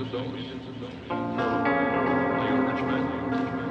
millions of dollars. Are you a rich man?